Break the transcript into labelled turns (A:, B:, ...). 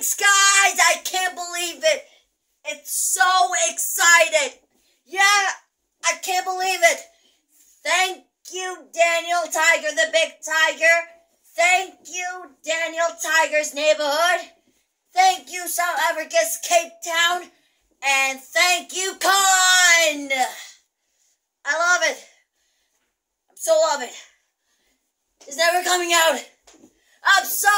A: Thanks, guys! I can't believe it! It's so excited! Yeah, I can't believe it! Thank you, Daniel Tiger, the big tiger! Thank you, Daniel Tiger's neighborhood! Thank you, South Africa's Cape Town! And thank you, Con! I love it! I'm so love it! It's never coming out! I'm so!